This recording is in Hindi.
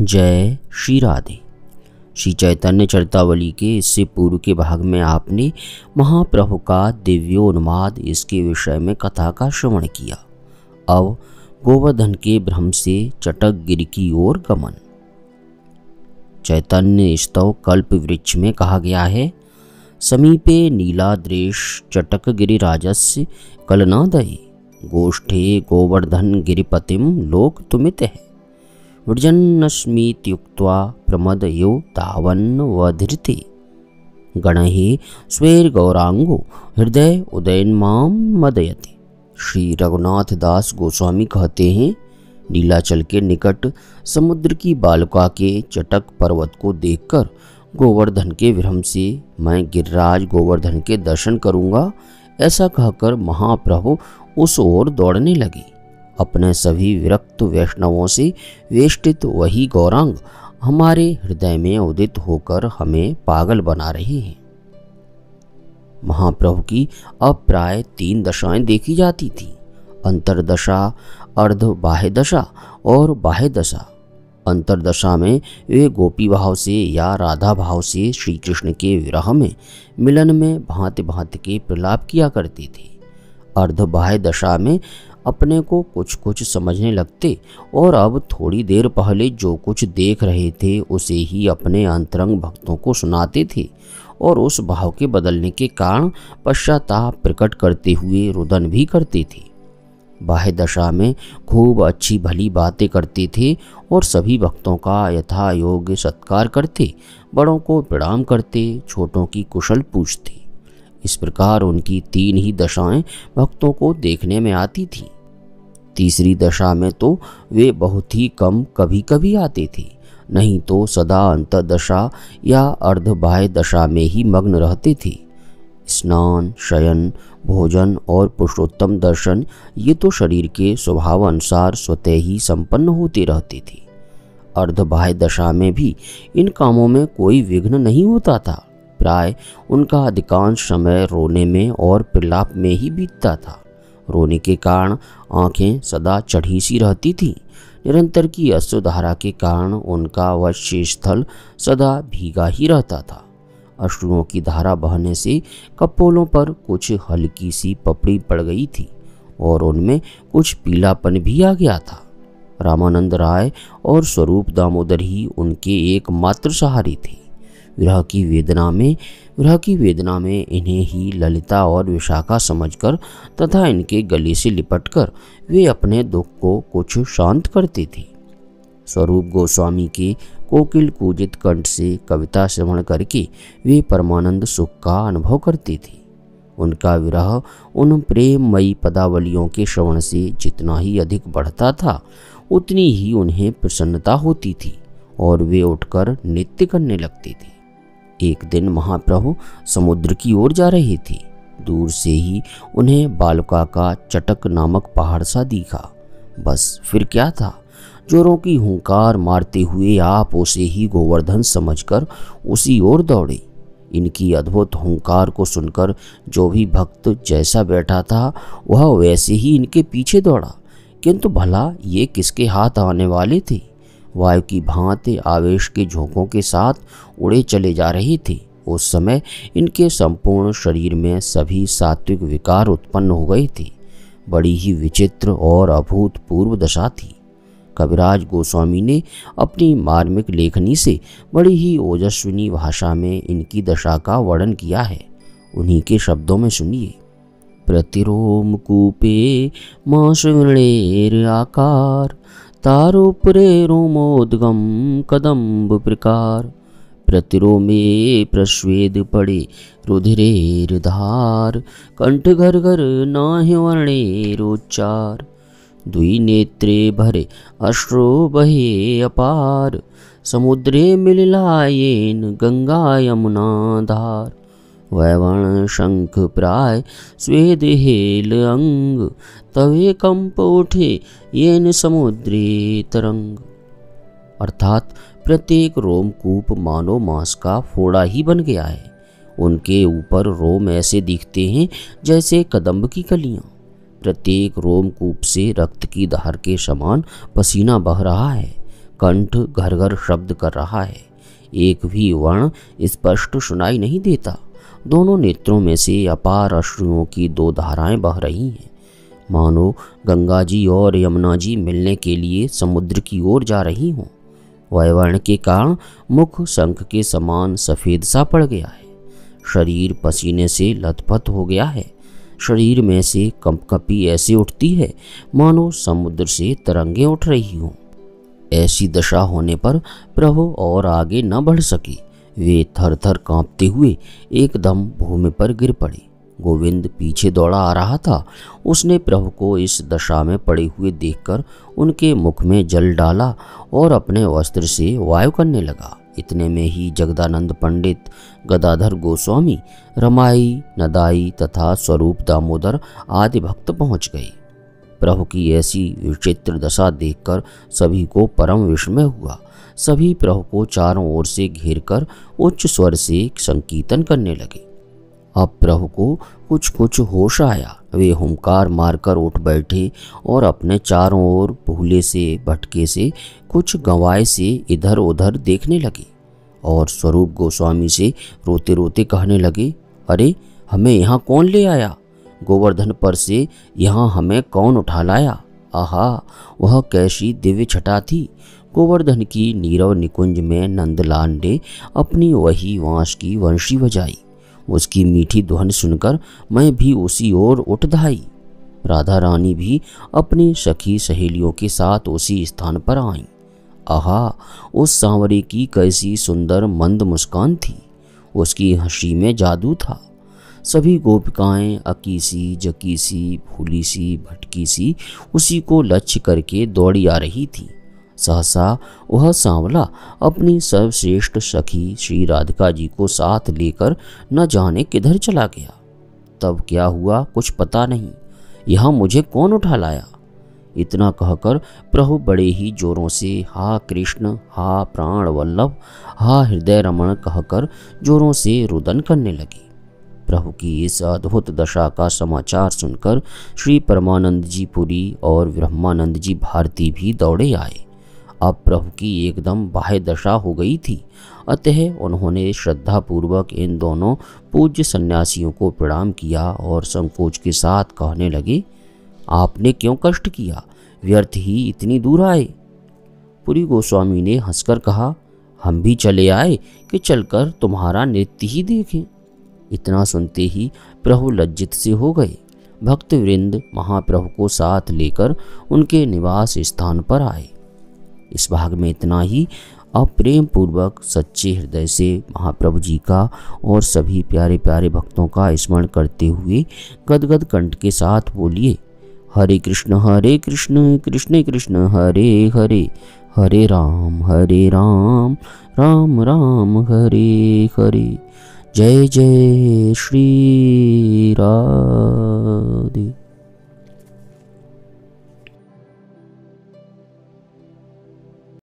जय श्री राधे। श्री चैतन्य चरितावली के इससे पूर्व के भाग में आपने महाप्रभु का दिव्योन्माद इसके विषय में कथा का श्रवण किया। अब गोवर्धन के भ्रम से चटक गिर की ओर गमन। चैतन्य स्तव कल्प वृक्ष में कहा गया है, समीपे नीलाद्रेश चटक गिरिराजस्य कलनादये, गोष्ठे गोवर्धन गिरिपतिम लोक तुमित है। वृजन्नस्मीत्युक्त्वा प्रमदयो गणः स्वेर्गौरांगो हृदय उदयन्मां मदयति। श्री रघुनाथ दास गोस्वामी कहते हैं, नीलाचल के निकट समुद्र की बालुका के चटक पर्वत को देखकर गोवर्धन के विरम से मैं गिरिराज गोवर्धन के दर्शन करूँगा, ऐसा कहकर महाप्रभु उस ओर दौड़ने लगे। अपने सभी विरक्त वैष्णवों से वेष्टित वही गौरांग हमारे हृदय में उदित होकर हमें पागल बना रहे हैं। महाप्रभु की अब प्राय तीन दशाएँ देखी जाती थी। अंतरदशा अर्ध बाह्य दशा और बाह्य दशा अंतरदशा में वे गोपी भाव से या राधा भाव से श्री कृष्ण के विरह में मिलन में भांति भांति के प्रलाप किया करते थे। अर्ध बाह्य दशा में अपने को कुछ कुछ समझने लगते और अब थोड़ी देर पहले जो कुछ देख रहे थे, उसे ही अपने अंतरंग भक्तों को सुनाते थे और उस भाव के बदलने के कारण पश्चाताप प्रकट करते हुए रुदन भी करते थे। बाह्य दशा में खूब अच्छी भली बातें करते थे और सभी भक्तों का यथा योग्य सत्कार करते, बड़ों को प्रणाम करते, छोटों की कुशल पूछते इस प्रकार उनकी तीन ही दशाएँ भक्तों को देखने में आती थी। तीसरी दशा में तो वे बहुत ही कम कभी कभी आते थे, नहीं तो सदा अंतदशा या अर्धबाह्य दशा में ही मग्न रहते थे। स्नान, शयन, भोजन और पुरुषोत्तम दर्शन, ये तो शरीर के स्वभाव अनुसार स्वतः ही संपन्न होते रहते थे। अर्धबाह्य दशा में भी इन कामों में कोई विघ्न नहीं होता था। प्राय उनका अधिकांश समय रोने में और प्रलाप में ही बीतता था। रोने के कारण आँखें सदा चढ़ी सी रहती थीं। निरंतर की अश्वधारा के कारण उनका वश्य स्थल सदा भीगा ही रहता था। अश्रुओं की धारा बहने से कपोलों पर कुछ हल्की सी पपड़ी पड़ गई थी और उनमें कुछ पीलापन भी आ गया था। रामानंद राय और स्वरूप दामोदर ही उनके एकमात्र सहारे थे। विरह की वेदना में, विरह की वेदना में इन्हें ही ललिता और विशाखा समझकर तथा इनके गले से लिपटकर वे अपने दुख को कुछ शांत करते थे। स्वरूप गोस्वामी के कोकिल कूजित कंठ से कविता श्रवण करके वे परमानंद सुख का अनुभव करती थी। उनका विरह उन प्रेममयी पदावलियों के श्रवण से जितना ही अधिक बढ़ता था, उतनी ही उन्हें प्रसन्नता होती थी और वे उठकर नृत्य करने लगती थे। एक दिन महाप्रभु समुद्र की ओर जा रहे थे। दूर से ही उन्हें बालुका का चटक नामक पहाड़ सा दिखा। बस फिर क्या था? जोरों की हुंकार मारते हुए आप उसे ही गोवर्धन समझकर उसी ओर दौड़े। इनकी अद्भुत हुंकार को सुनकर जो भी भक्त जैसा बैठा था, वह वैसे ही इनके पीछे दौड़ा। किंतु भला ये किसके हाथ आने वाले थे? वायु की भांति आवेश के झोंकों के साथ उड़े चले जा रही थी। उस समय इनके संपूर्ण शरीर में सभी सात्विक विकार उत्पन्न हो गए थे। बड़ी ही विचित्र और अभूतपूर्व दशा थी। कविराज गोस्वामी ने अपनी मार्मिक लेखनी से बड़ी ही ओजस्विनी भाषा में इनकी दशा का वर्णन किया है। उन्हीं के शब्दों में सुनिए। प्रतिरोम कूपे माशवृणेर आकार तारोपरे रोमोद्गम कदम्ब प्रकार। प्रतिरोमे प्रश्वेद पड़े रुधिरेर धार। कंठ घर घर नाहि वर्णेरोच्चार दुई नेत्रे भरे अश्रो बहे अपार। समुद्रे मिलिलायेन गंगा यमुना धार। वैवण शंख प्राय स्वेद हेल अंग। तवे कंप उठे येन समुद्री तरंग। अर्थात प्रत्येक रोमकूप मानो मांस का फोड़ा ही बन गया है। उनके ऊपर रोम ऐसे दिखते हैं जैसे कदम्ब की कलियाँ। प्रत्येक रोमकूप से रक्त की धार के समान पसीना बह रहा है। कंठ घर घर शब्द कर रहा है। एक भी वर्ण स्पष्ट सुनाई नहीं देता। दोनों नेत्रों में से अपार अश्रुओं की दो धाराएँ बह रही हैं। मानो गंगा जी और यमुना जी मिलने के लिए समुद्र की ओर जा रही हों। वयवर्ण के कारण मुख शंख के समान सफ़ेद सा पड़ गया है। शरीर पसीने से लथपथ हो गया है। शरीर में से कंपकपी ऐसे उठती है, मानो समुद्र से तरंगे उठ रही हों। ऐसी दशा होने पर प्रभु और आगे न बढ़ सके। वे थर थर कांपते हुए एकदम भूमि पर गिर पड़े। गोविंद पीछे दौड़ा आ रहा था। उसने प्रभु को इस दशा में पड़े हुए देखकर उनके मुख में जल डाला और अपने वस्त्र से वायु करने लगा। इतने में ही जगदानंद पंडित गदाधर गोस्वामी, रमाई, नदाई तथा स्वरूप दामोदर आदि भक्त पहुँच गए। प्रभु की ऐसी विचित्र दशा देखकर सभी को परम विस्मय हुआ। सभी प्रभु को चारों ओर से घेरकर उच्च स्वर से संकीर्तन करने लगे। अब प्रभु को कुछ कुछ होश आया। वे हुंकार मारकर उठ बैठे और अपने चारों ओर भूले से, भटके से, कुछ गंवाए से इधर उधर देखने लगे और स्वरूप गोस्वामी से रोते रोते कहने लगे, अरे, हमें यहाँ कौन ले आया? गोवर्धन पर से यहाँ हमें कौन उठा लाया? आहा, वह कैसी दिव्य छटा थी। गोवर्धन की नीरव निकुंज में नंदलाल ने अपनी वही वांस की वंशी बजाई। उसकी मीठी ध्वनि सुनकर मैं भी उसी ओर उठ धाई राधा रानी भी अपनी सखी सहेलियों के साथ उसी स्थान पर आईं। आहा, उस सांवरे की कैसी सुंदर मंद मुस्कान थी। उसकी हँसी में जादू था। सभी गोपिकाएँ अकीसी, जकीसी भूली सी भटकी सी उसी को लक्ष्य करके दौड़ी आ रही थी। सहसा वह सांवला अपनी सर्वश्रेष्ठ सखी श्री राधिका जी को साथ लेकर न जाने किधर चला गया। तब क्या हुआ कुछ पता नहीं। यह मुझे कौन उठा लाया? इतना कहकर प्रभु बड़े ही जोरों से, हा कृष्ण, हा प्राण वल्लभ, हा हृदय रमण कहकर जोरों से रुदन करने लगे। प्रभु की इस अद्भुत दशा का समाचार सुनकर श्री परमानंद जी पुरी और ब्रह्मानंद जी भारती भी दौड़े आए। अब प्रभु की एकदम बाह्य दशा हो गई थी। अतः उन्होंने श्रद्धापूर्वक इन दोनों पूज्य सन्यासियों को प्रणाम किया और संकोच के साथ कहने लगे, आपने क्यों कष्ट किया? व्यर्थ ही इतनी दूर आए। पुरी गोस्वामी ने हंसकर कहा, हम भी चले आए कि चलकर तुम्हारा नृत्य ही देखें। इतना सुनते ही प्रभु लज्जित से हो गए। भक्त वृंद महाप्रभु को साथ लेकर उनके निवास स्थान पर आए। इस भाग में इतना ही। अब प्रेम पूर्वक सच्चे हृदय से महाप्रभु जी का और सभी प्यारे प्यारे भक्तों का स्मरण करते हुए गदगद कंठ के साथ बोलिए, हरे कृष्ण हरे कृष्ण कृष्ण कृष्ण, हरे हरे हरे राम हरे राम राम राम, हरे हरे, जय जय, श्री राधे।